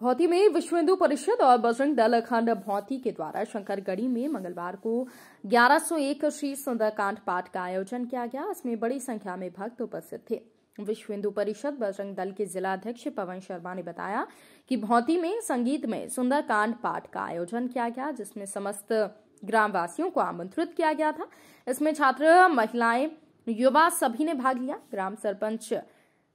भौती में विश्व हिंदू परिषद और बजरंग दल अखंड भौती के द्वारा शंकरगढ़ी में मंगलवार को 1101 श्री सुंदरकांड पाठ का आयोजन किया गया। इसमें बड़ी संख्या में भक्त उपस्थित थे। विश्व हिंदू परिषद बजरंग दल के जिला अध्यक्ष पवन शर्मा ने बताया कि भौती में संगीत में सुंदरकांड पाठ का आयोजन किया गया, जिसमें समस्त ग्रामवासियों को आमंत्रित किया गया था। इसमें छात्र, महिलाएँ, युवा सभी ने भाग लिया। ग्राम सरपंच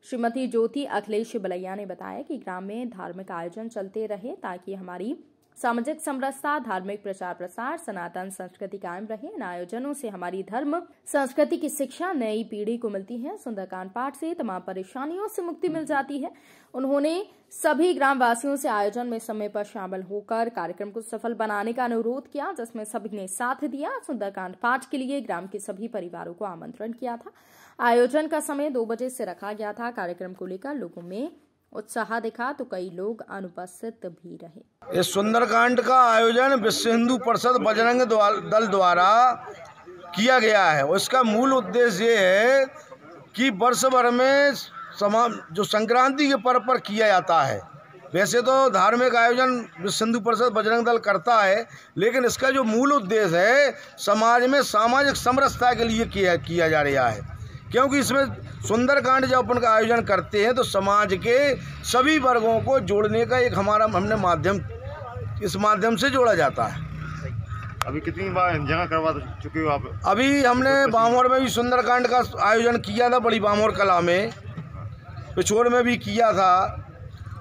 श्रीमती ज्योति अखिलेश बलैया ने बताया कि ग्राम में धार्मिक आयोजन चलते रहे ताकि हमारी सामाजिक समरसता, धार्मिक प्रचार प्रसार, सनातन संस्कृति कायम रहे। इन आयोजनों से हमारी धर्म, संस्कृति की शिक्षा, नई पीढ़ी को मिलती है। सुंदरकांड पाठ से तमाम परेशानियों से मुक्ति मिल जाती है। उन्होंने सभी ग्रामवासियों से आयोजन में समय पर शामिल होकर कार्यक्रम को सफल बनाने का अनुरोध किया, जिसमें सभी ने साथ दिया। सुंदरकांड पाठ के लिए ग्राम के सभी परिवारों को आमंत्रण किया था। आयोजन का समय दो बजे से रखा गया था। कार्यक्रम को लेकर लोगों में उत्साह दिखा तो कई लोग अनुपस्थित भी रहे। इस सुंदरकांड का आयोजन विश्व हिंदू परिषद बजरंग दल द्वारा किया गया है। उसका मूल उद्देश्य ये है कि वर्ष भर में समा जो संक्रांति के पर्व पर किया जाता है। वैसे तो धार्मिक आयोजन विश्व हिंदू परिषद बजरंग दल करता है, लेकिन इसका जो मूल उद्देश्य है, समाज में सामाजिक समरसता के लिए किया किया जा रहा है। क्योंकि इसमें सुंदरकांड जब अपन का आयोजन करते हैं तो समाज के सभी वर्गों को जोड़ने का एक हमारा हमने माध्यम इस माध्यम से जोड़ा जाता है। अभी कितनी बार जगह करवा चुके हो आप? अभी हमने बामोर में भी सुंदरकांड का आयोजन किया था बड़ी बामोर कला में। पिछोड़ में भी किया था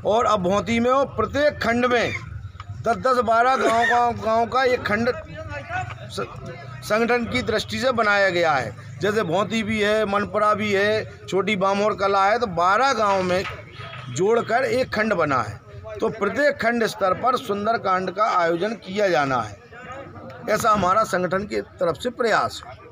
और अब भोती में और प्रत्येक खंड में दस दस बारह गाँव का गाँव का एक खंड संगठन की दृष्टि से बनाया गया है। जैसे भौती भी है, मनपरा भी है, छोटी बामोर कला है तो बारह गाँव में जोड़कर एक खंड बना है। तो प्रत्येक खंड स्तर पर सुंदरकांड का आयोजन किया जाना है। ऐसा हमारा संगठन की तरफ़ से प्रयास है।